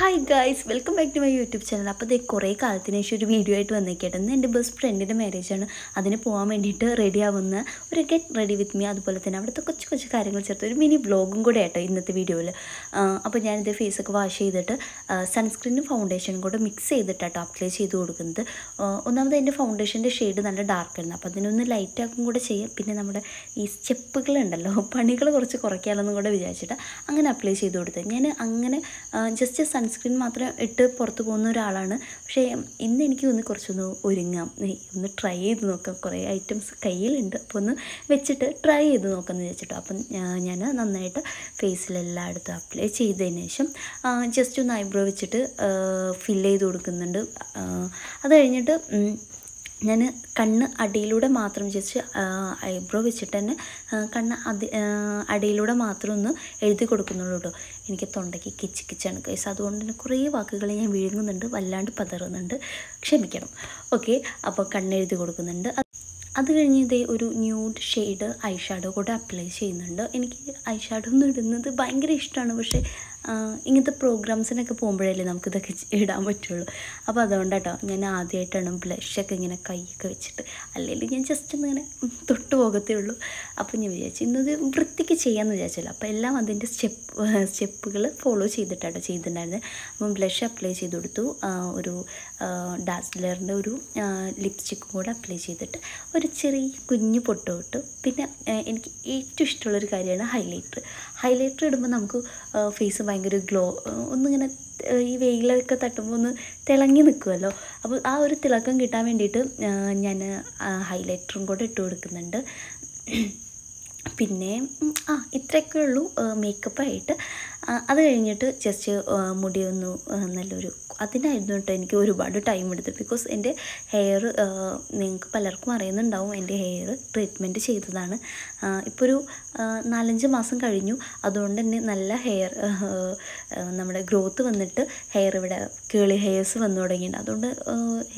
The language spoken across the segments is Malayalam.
Hi guys welcome back to my YouTube channel അപ്പോൾ ഇത് കുറേ കാലത്തിന് ശേഷം ഒരു വീഡിയോ ആയിട്ട് വന്നേക്കട്ടെ. ഇന്ന് എന്റെ ബെസ്റ്റ് ഫ്രണ്ടിന്റെ ആണ്. അതിന് പോകാൻ വേണ്ടിയിട്ട് റെഡി ആവുന്ന ഒരു ഗെറ്റ് റെഡി വിത്ത് മീ അതുപോലെ തന്നെ അവിടുത്തെ കൊച്ചു കൊച്ചു കാര്യങ്ങൾ ചേർത്ത് ഒരു മിനി വ്ളോഗും കൂടെ ആട്ടോ ഇന്നത്തെ വീഡിയോയിൽ അപ്പോൾ ഞാനിത് ഫേസൊക്കെ വാഷ് ചെയ്തിട്ട് സൺസ്ക്രീനും ഫൗണ്ടേഷനും കൂടെ മിക്സ് ചെയ്തിട്ടാട്ടോ അപ്ലൈ ചെയ്ത് കൊടുക്കുന്നത്. ഒന്നാമത് എന്റെ ഫൗണ്ടേഷന്റെ ഷെയ്ഡ് നല്ല ഡാർക്കായിരുന്നു അപ്പോൾ അതിനൊന്ന് ലൈറ്റ് ആക്കും കൂടെ ചെയ്യാം. പിന്നെ നമ്മുടെ ഈ സ്റ്റെപ്പുകളുണ്ടല്ലോ പണികൾ കുറച്ച് കുറയ്ക്കാമെന്നും കൂടെ വിചാരിച്ചിട്ട് അങ്ങനെ അപ്ലൈ ചെയ്ത് കൊടുത്തത്. ഞാൻ അങ്ങനെ ജസ്റ്റ് സൺസ്ക്രീൻ മാത്രം ഇട്ട് പുറത്ത് പോകുന്ന ഒരാളാണ്. പക്ഷേ ഇന്ന് എനിക്ക് ഒന്ന് കുറച്ചൊന്ന് ഒരുങ്ങാം. ഒന്ന് ട്രൈ ചെയ്ത് നോക്കാം. കുറേ ഐറ്റംസ് കയ്യിലുണ്ട്. അപ്പോൾ ഒന്ന് വെച്ചിട്ട് ട്രൈ ചെയ്ത് നോക്കാമെന്ന് വിചാരിച്ചിട്ടോ. അപ്പം ഞാൻ നന്നായിട്ട് ഫേസിലെല്ലായിടത്തും അപ്ലൈ ചെയ്തതിന് ശേഷം ജസ്റ്റ് ഒന്ന് ഐബ്രോ വെച്ചിട്ട് ഫില്ല് ചെയ്ത് കൊടുക്കുന്നുണ്ട്. അത് കഴിഞ്ഞിട്ട് ഞാൻ കണ്ണ് അടിയിലൂടെ മാത്രം ജസ്റ്റ് ഐബ്രോ വെച്ചിട്ട് തന്നെ കണ്ണ് അതി അടിയിലൂടെ മാത്രം ഒന്ന് എഴുതി കൊടുക്കുന്നുള്ളൂ കേട്ടോ എനിക്ക് തൊണ്ടയ്ക്ക് കിച്ച് കിച്ചാണ് കേസ് അതുകൊണ്ട് തന്നെ കുറേ വാക്കുകൾ ഞാൻ വിഴുങ്ങുന്നുണ്ട് വല്ലാണ്ട് പതറുന്നുണ്ട്. ക്ഷമിക്കണം. ഓക്കെ അപ്പോൾ കണ്ണെഴുതി കൊടുക്കുന്നുണ്ട്. അത് കഴിഞ്ഞ് ഇതേ ഒരു ന്യൂഡ് ഷെയ്ഡ് ഐ ഷാഡോ കൂടെ അപ്ലൈ ചെയ്യുന്നുണ്ട്. എനിക്ക് ഐ ഷാഡോ ഒന്നും ഇടുന്നത് ഭയങ്കര ഇഷ്ടമാണ് പക്ഷേ ഇങ്ങനത്തെ പ്രോഗ്രാംസിനൊക്കെ പോകുമ്പോഴല്ലേ നമുക്കിതൊക്കെ ഇടാൻ പറ്റുള്ളൂ. അപ്പോൾ അതുകൊണ്ടാട്ടോ ഞാൻ ആദ്യമായിട്ടാണ് ബ്ലഷൊക്കെ ഇങ്ങനെ കൈയൊക്കെ വെച്ചിട്ട്. അല്ലെങ്കിൽ ഞാൻ ജസ്റ്റ് ഒന്ന് ഇങ്ങനെ തൊട്ട് പോകത്തേ ഉള്ളൂ. അപ്പോൾ ഞാൻ വിചാരിച്ചു ഇന്നത് വൃത്തിക്ക് ചെയ്യാമെന്ന് വിചാരിച്ചല്ലോ. അപ്പോൾ എല്ലാം അതിന്റെ സ്റ്റെപ്പ് സ്റ്റെപ്പുകൾ ഫോളോ ചെയ്തിട്ടാണ് ചെയ്തിട്ടുണ്ടായിരുന്നത് അപ്പം ബ്ലഷ് അപ്ലൈ ചെയ്ത് കൊടുത്തു. ഒരു ഡാസ്ലറിന്റെ ഒരു ലിപ്സ്റ്റിക്കും കൂടെ അപ്ലൈ ചെയ്തിട്ട് ഒരു ചെറിയ കുഞ്ഞ് പൊട്ട് ഇട്ടു. പിന്നെ എനിക്ക് ഏറ്റവും ഇഷ്ടമുള്ളൊരു കാര്യമാണ് ഹൈലൈറ്റർ. ഹൈലൈറ്റർ ഇടുമ്പോൾ നമുക്ക് ഫേസ് ഭയങ്കര ഗ്ലോ ഒന്നിങ്ങനെ ഈ വെയിലൊക്കെ തട്ടുമ്പോൾ ഒന്ന് തിളങ്ങി നിൽക്കുമല്ലോ അപ്പോൾ ആ ഒരു തിളക്കം കിട്ടാൻ വേണ്ടിയിട്ട് ഞാൻ ഹൈലൈറ്ററും കൂടെ ഇട്ട് കൊടുക്കുന്നുണ്ട്. പിന്നെ ആ ഇത്രയൊക്കെ ഉള്ളൂ മേക്കപ്പായിട്ട് അത് കഴിഞ്ഞിട്ട് ജസ്റ്റ് മുടി ഒന്ന് നല്ലൊരു അതിനായിരുന്നു കേട്ടോ എനിക്ക് ഒരുപാട് ടൈം എടുത്തത്. ബിക്കോസ് എന്റെ ഹെയർ നിങ്ങൾക്ക് പലർക്കും അറിയുന്നുണ്ടാവും എന്റെ ഹെയർ ട്രീറ്റ്മെന്റ് ചെയ്തതാണ്. ഇപ്പോൾ ഒരു നാലഞ്ച് മാസം കഴിഞ്ഞു. അതുകൊണ്ട് തന്നെ നല്ല ഹെയർ നമ്മുടെ ഗ്രോത്ത് വന്നിട്ട് ഹെയർ ഇവിടെ കേളി ഹെയർസ് വന്നു തുടങ്ങിയിട്ടുണ്ട്. അതുകൊണ്ട്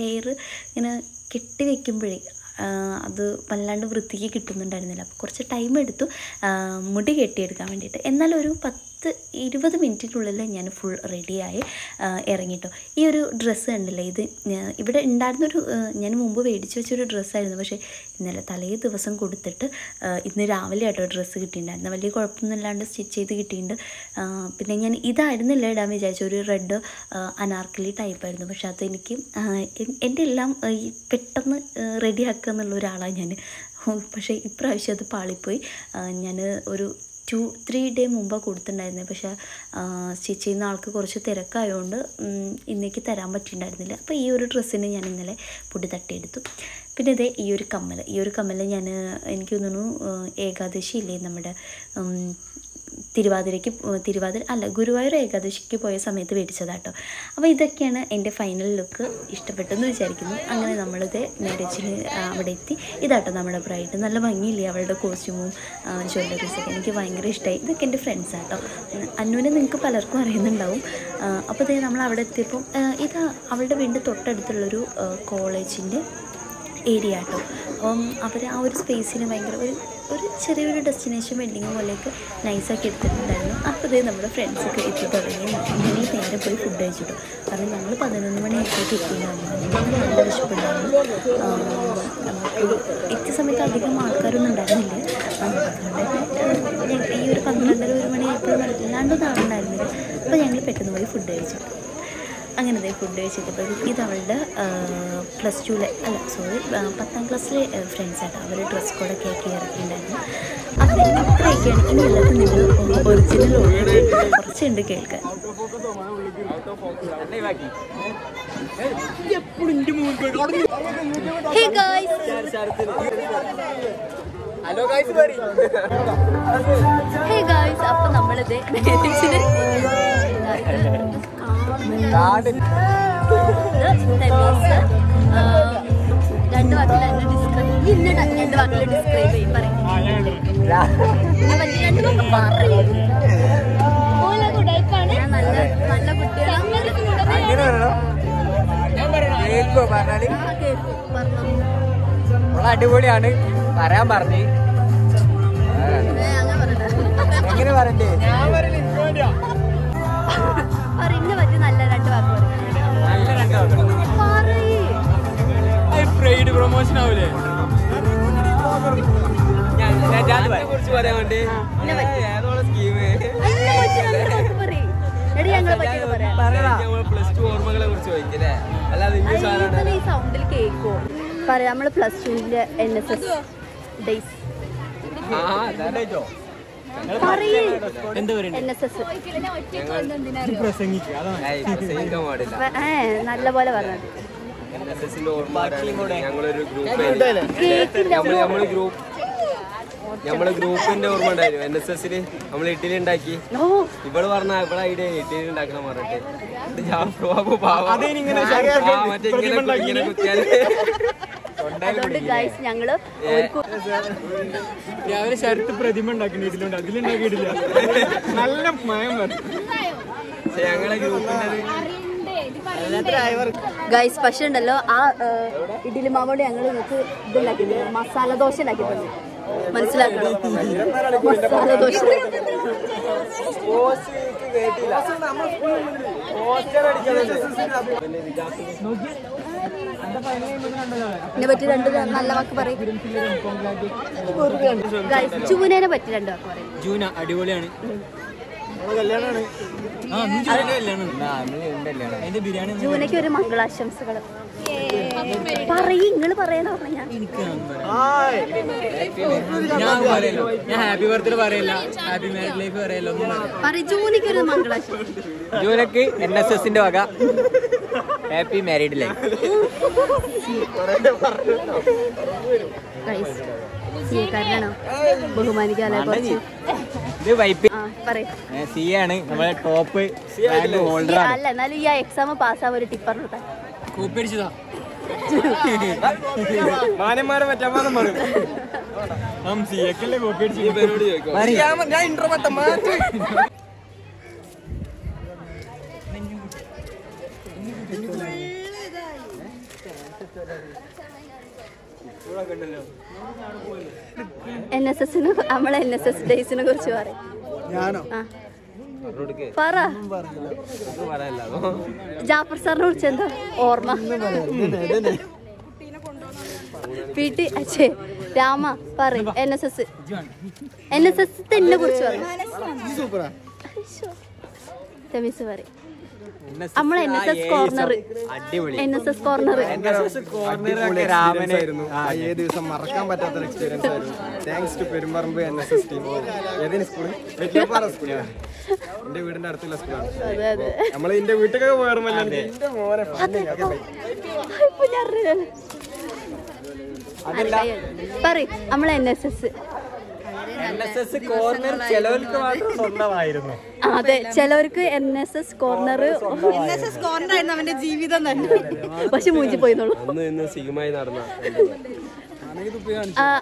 ഹെയർ ഇങ്ങനെ കെട്ടി വെക്കുമ്പോഴേ ആ, അത് വല്ലാണ്ട് വൃത്തിക്ക് കിട്ടുന്നുണ്ടായിരുന്നില്ല. അപ്പോൾ കുറച്ച് ടൈം എടുത്തു മുടി കെട്ടിയെടുക്കാൻ വേണ്ടിയിട്ട്. എന്നാൽ ഒരു പത്ത് ഇരുപത് മിനിറ്റിനുള്ളിൽ ഞാൻ ഫുൾ റെഡിയായി ഇറങ്ങിട്ടോ. ഈ ഒരു ഡ്രസ്സ് കണ്ടില്ലേ ഇത് ഇവിടെ ഉണ്ടായിരുന്നൊരു ഞാൻ മുമ്പ് മേടിച്ച് വെച്ചൊരു ഡ്രസ്സായിരുന്നു പക്ഷേ ഇന്നലെ തലേ ദിവസം കൊടുത്തിട്ട് ഇന്ന് രാവിലെ ആട്ടോ ഡ്രസ്സ് കിട്ടിയിട്ടുണ്ടായിരുന്നു വലിയ കുഴപ്പമൊന്നുമില്ലാണ്ട് സ്റ്റിച്ച് ചെയ്ത് കിട്ടിയിട്ടുണ്ട്. പിന്നെ ഞാൻ ഇതായിരുന്നില്ല ഇടാൻ വിചാരിച്ചു ഒരു റെഡ് അനാർക്കലി ടൈപ്പായിരുന്നു പക്ഷെ അതെനിക്ക് എന്റെ എല്ലാം ഈ പെട്ടെന്ന് റെഡി എന്നുള്ള ഒരാളാണ് ഞാൻ. പക്ഷേ ഇപ്രാവശ്യം അത് പാളിപ്പോയി. ഞാൻ ഒരു ടു ത്രീ ഡേ മുമ്പാണ് കൊടുത്തിട്ടുണ്ടായിരുന്നത് പക്ഷേ സ്റ്റിച്ച് ചെയ്യുന്ന ആൾക്ക് കുറച്ച് തിരക്കായതുകൊണ്ട് ഇന്നേക്ക് തരാൻ പറ്റിയിട്ടുണ്ടായിരുന്നില്ല. അപ്പോൾ ഈ ഒരു ഡ്രസ്സിന് ഞാൻ ഇന്നലെ പൊടി തട്ടിയെടുത്തു. പിന്നെ ഇതേ ഈ ഒരു കമ്മൽ ഈ ഒരു കമ്മൽ ഞാൻ എനിക്ക് തോന്നുന്നു ഏകാദശി ഇല്ലേ നമ്മുടെ തിരുവാതിരയ്ക്ക് തിരുവാതിര അല്ല ഗുരുവായൂർ ഏകാദശിക്ക് പോയ സമയത്ത് മേടിച്ചതാട്ടോ അപ്പോൾ ഇതൊക്കെയാണ് എന്റെ ഫൈനൽ ലുക്ക് ഇഷ്ടപ്പെട്ടെന്ന് വിചാരിക്കുന്നു. അങ്ങനെ നമ്മളിത് മാരേജിന് അവിടെ എത്തി ഇതാട്ടോ നമ്മുടെ ബ്രൈഡ് നല്ല ഭംഗിയില്ലേ അവളുടെ കോസ്റ്റ്യൂമും ജ്വല്ലറീസൊക്കെ എനിക്ക് ഭയങ്കര ഇഷ്ടമായി ഇതൊക്കെ എന്റെ ഫ്രണ്ട്സ് ആട്ടോ. അന്നൂനെ നിങ്ങൾക്ക് പലർക്കും അറിയുന്നുണ്ടാവും. അപ്പോൾ ഇതേ നമ്മൾ അവിടെ എത്തിയപ്പം ഇത് അവളുടെ വീടിന്റെ തൊട്ടടുത്തുള്ളൊരു കോളേജിന്റെ ഏരിയ കേട്ടോ അപ്പം അവർ ആ ഒരു സ്പേസിന് ഭയങ്കര ഒരു ഒരു ചെറിയൊരു ഡെസ്റ്റിനേഷൻ വെഡിങ് പോലെയൊക്കെ നൈസാക്കി എടുത്തിട്ടുണ്ടായിരുന്നു. അപ്പോൾ ഇതേ നമ്മുടെ ഫ്രണ്ട്സൊക്കെ എത്തി തുടങ്ങി. ഇങ്ങനെ നേരെ പോയി ഫുഡ് കഴിച്ചിട്ടു. കാരണം ഞങ്ങൾ പതിനൊന്ന് മണിയായപ്പോഴേക്ക് എത്തിയിട്ടുണ്ടായിരുന്നു ഞങ്ങൾക്ക് നല്ല വിശപ്പുണ്ടായിരുന്നു എത്തിയ സമയത്ത് അധികം ആൾക്കാരൊന്നും ഉണ്ടായിരുന്നില്ല. അതുകൊണ്ട് ഈ ഒരു പന്ത്രണ്ടര ഒരു മണിയായപ്പോൾ വല്ലാണ്ട് നാടുണ്ടായിരുന്നില്ല അപ്പോൾ ഞങ്ങൾ പെട്ടെന്ന് പോയി ഫുഡ് കഴിച്ചു. അങ്ങനെ ദേ ഫുഡ് കഴിച്ചിട്ടപ്പോഴേക്കും ഇത് അവളുടെ പ്ലസ് ടുവിലെ അല്ല സോറി പത്താം ക്ലാസ്സിലെ ഫ്രണ്ട്സ് ആയിട്ട് അവർ ഡ്രസ് കോഡൊക്കെ ആക്കി ഇറക്കിയിട്ടുണ്ടായിരുന്നു. അപ്പോൾ ഇത്രയൊക്കെയാണ് ഇനി എല്ലാവർക്കും നിങ്ങൾ ഒറിജിനൽ കുറച്ചുണ്ട് കേൾക്കാൻ. ഗായ്സ് ഹലോ ഹേ ഗായ്സ് അപ്പോൾ നമ്മളിത് രണ്ട് വാക്കിൽ എന്നെ ഡിസ്ക്രൈബ് ഇന്ന് രണ്ട് വാക്കിൽ ഡിസ്ക്രൈബ് ചെയ്യും പറയും. രണ്ട് വാക്ക് പറയും. ഓല കുടൈപ്പാണ് നല്ല നല്ല അടിപൊളിയാണ്. പറയാൻ പറഞ്ഞു. എങ്ങനെ പറയണ്ടേ? ഞാൻ പറ്റി പെയ്ഡ് പ്രൊമോഷൻ ആവൂലേ? കുറിച്ച് പറയാൻ വേണ്ടി? പ്ലസ് ടു ഓർമ്മകളെ കുറിച്ച് ചോദിക്കില്ലേ? അല്ലാതെ സൗണ്ടിൽ കേക്കോ? പറയാം നമ്മൾ പ്ലസ് ടുവിന്റെ എൻ എസ് എസ് ഡേയ്സ് ആ ഡേറ്റോ നല്ല പോലെ പറഞ്ഞത് എസ് ഞങ്ങളൊരു ഗ്രൂപ്പ് നമ്മൾ ഗ്രൂപ്പിന്റെ ഓർമ്മ ഉണ്ടായിരുന്നു. എൻ എസ് എസിൽ നമ്മൾ ഇഡ്ഡലി ഉണ്ടാക്കി. ഇവൾ പറഞ്ഞ ഇവളെ ഐഡിയ ഇഡ്ഡലി ഉണ്ടാക്കണം പറഞ്ഞിട്ട്. ബാബു പാവം. മറ്റേ ഇങ്ങനെ കുത്തിയാൽ. അതുകൊണ്ട് ഗൈസ് ഞങ്ങൾ രാവിലെ ഷർട്ട് പ്രതിമ ഉണ്ടാക്കുന്ന ഇതിലുണ്ട് അതിലുണ്ടാക്കിയിട്ടില്ല. നല്ല മയം ഗൈസ് പക്ഷെ ഉണ്ടല്ലോ ആ ഏഹ്, ഇഡ്ഡലി മാവോട് ഞങ്ങൾ നിങ്ങൾക്ക് ഇതുണ്ടാക്കിയിട്ടുണ്ട് മസാല ദോശ ഉണ്ടാക്കിയിട്ടുണ്ട്. മനസ്സിലാക്കണം മസാല ദോശ. ഇതിനെ പറ്റി രണ്ട് നല്ല വാക്ക് പറയും. ചൂനേനെ പറ്റി രണ്ട് വാക്ക് പറയും. ജൂന അടിപൊളിയാണ്. ജൂനയ്ക്ക് ഒരു മംഗളാശംസകൾ പറയും ഇങ്ങൾ പറയാനോ ഞാൻ ഞാൻ പറയല്ലോ. ഞാൻ ഹാപ്പി ബർത്ത്ഡേ പറയല്ല. ഹാപ്പി മാരീഡ് ലൈഫ് പറയല്ലോ. പറയും ജൂനിക്ക് ഒരു ജൂനക്ക് എൻ എസ് എസിന്റെ വക. ഹാപ്പി മാരീഡ് ലൈഫ് സി ആണ്. നമ്മളെ ടോപ്പ് ഹോൾഡർ അല്ല എന്നാലും ഈ എക്സാം പാസ്സാവാൻ ഒരു ടിപ്പർ കൊടുത്താൽ കോപ്പി അടിച്ചതാ മാനന്മാരെ പറ്റാൻ പറയും ഞാൻ ഇന്റർ പറ്റ മാറ്റി എൻ എസ് എസിനെ നമ്മളെ എൻ എസ് എസ് ഡേയ്സിനെ കുറിച്ച് പറയും. ഞാനോ? പറ. പറയല്ലോ. ജാഫർ സാറിനെ കുറിച്ച് എന്താ ഓർമ്മ? പി ടി അച്ഛേ രാമ പറ N S S. N S S തന്നെ കുറിച്ച് പറഞ്ഞു തെമിസ് പറയും. നമ്മളെ എൻ എസ് എസ് കോർണർ. അടിപൊളി. N S S corner. കോർണറൊക്കെ രാമനെ ആ ഏത് ദിവസം മറക്കാൻ പറ്റാത്ത എക്സ്പീരിയൻസ് ആയിരുന്നു. Thanks to Perumparamba N S S team ഏതിന് സ്കൂളിൽ സ്കൂളിലാണ് എന്റെ വീടിന്റെ അടുത്തുള്ള സ്കൂളാണ് അതെ അതെ. നമ്മൾ എന്റെ വീട്ടിലൊക്കെ പോയാറുമല്ലോ എന്റെ മോനെ. പറയ് നമ്മളെ N S S N S S corner ചിലവർക്ക് എൻ എസ് എസ് കോർണർ ആയിരുന്നു അവന്റെ ജീവിതം തന്നെ. പക്ഷെ മൂഞ്ചി പോയിന്നുള്ളൂ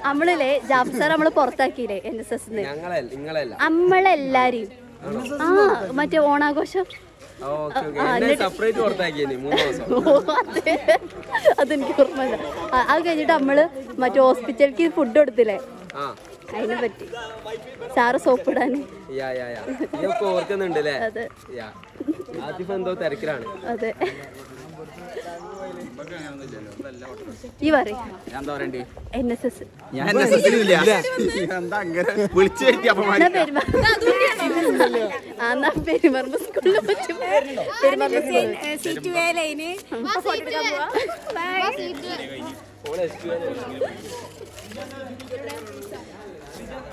നമ്മളില്ലേ നമ്മൾ പുറത്താക്കിയില്ലേ എൻ എസ് എസ് നമ്മളെല്ലാരെയും ആ മറ്റേ ഓണാഘോഷം. അതെനിക്ക് ഓർമ്മയില്ല. ആ, അത് കഴിഞ്ഞിട്ട് നമ്മൾ മറ്റേ ഹോസ്പിറ്റലിക്ക് ഫുഡ് കൊടുത്തില്ലേ? ആ. അതിനെ പറ്റി. സാറ് സോപ്പിടാൻ യാ യാ യാ. ഇതൊക്കെ ഓർക്കുന്നുണ്ട് അതെ. യാ. ആദ്യം എന്തോ തിരക്കിലാണ്. അതെ. ഈ പറയും. ഞാൻ എൻ എസ് എസ് വിളിച്ചു എന്നാ സ്കൂളിൽ പറ്റും.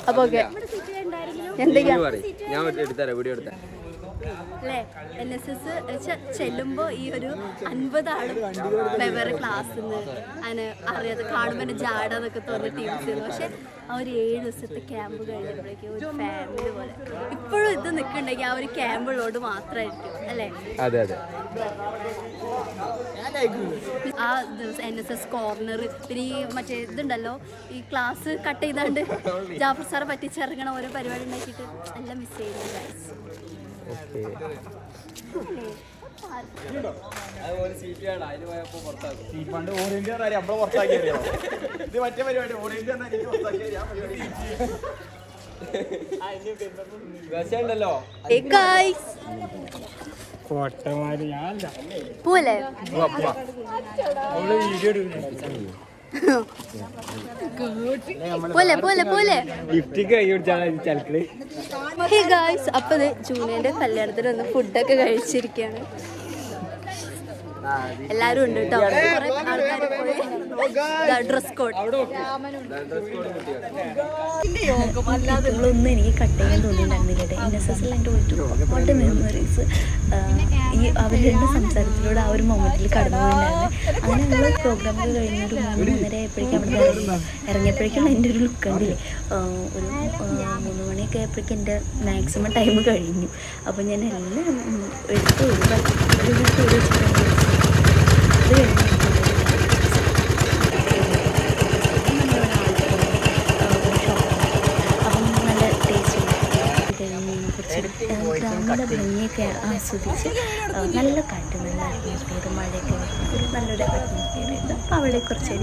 അപ്പൊ ഓക്കെ എന്തൊക്കെയാ ഞാൻ എടുത്തരാം വീഡിയോ എടുത്തരാം അല്ലേ? എൻ എസ് എസ് ചെല്ലുമ്പോ ഈ ഒരു അൻപത് ആളും വെവ്വേറെ ക്ലാസ്സിൽ നിന്ന് അതിന് അറിയാതെ കാണുമ്പോൾ എന്നെ ജാടാന്നൊക്കെ തോന്നുന്ന ടീംസ് പക്ഷെ ആ ഒരു ഏഴ് ദിവസത്തെ ക്യാമ്പ് കഴിഞ്ഞപ്പോഴേക്കും ഒരു ഫാമിലി പോലെ. ഇപ്പോഴും ഇത് നിൽക്കുന്നുണ്ടെങ്കിൽ ആ ഒരു ക്യാമ്പുള്ളോട് മാത്രമായിരിക്കും അല്ലേ? അതെ അതെ. ആ ദിവസം എൻ എസ് എസ് കോർണർ പിന്നെ ഈ മറ്റേ ഇതുണ്ടല്ലോ ഈ ക്ലാസ് കട്ട് ചെയ്താണ്ട് ജാഫർ സാറെ പറ്റിച്ചിറങ്ങണ ഓരോ പരിപാടി ഉണ്ടാക്കിയിട്ട് എല്ലാം മിസ് ചെയ്യുന്നു നമ്മളെ പുറത്താക്കിയോ ഇത് മറ്റേ പരിപാടി പോവല്ലേ? അവൾ വീഡിയോ എടുക്കുന്നു പോലെ പോലെ പോലെ. ഹേ ഗായ്സ് അപ്പൊ ജൂനിയന്റെ കല്യാണത്തിന് ഒന്ന് ഫുഡൊക്കെ കഴിച്ചിരിക്കുകയാണ്. എല്ലാരും ഉണ്ട് കേട്ടോ കുറെ ആൾക്കാർ പോയി. ഡ്രസ് കോഡ് ഒന്നും എനിക്ക് കട്ട് ചെയ്യാൻ തോന്നിയിട്ടുണ്ടായിരുന്നില്ല കേട്ടോ എൻ എസ് എസ് എന്റെ ഒരുപാട് മെമ്മറീസ് ഈ അവരുടെ സംസാരത്തിലൂടെ ആ ഒരു മൊമെന്റിൽ കടന്നു പോയിട്ടുണ്ടായിരുന്നു അങ്ങനെ നമ്മൾ പ്രോഗ്രാം ഒക്കെ കഴിഞ്ഞ് ഒരു മൂന്ന് മൂന്നര എപ്പോഴേക്കും അവിടെ ഇറങ്ങിയപ്പോഴേക്കും എന്റെ ഒരു ലുക്ക് ഉണ്ടല്ലേ ഒരു മൂന്ന് മണിയൊക്കെ ആയപ്പോഴേക്കും എന്റെ മാക്സിമം ടൈം കഴിഞ്ഞു. അപ്പോൾ ഞാൻ എല്ലാം എടുത്തു ഒഴിവാക്കി ഒരു ഭംഗിയൊക്കെ ആസ്വദിച്ച് നല്ല കാറ്റ് നല്ല അറ്റ്മോസ്ഫിയർ മഴയൊക്കെ ഒരു നല്ലൊരു അറ്റ്മോസ്ഫിയർ ആയിരുന്നു അപ്പോൾ അവിടെ കുറച്ച്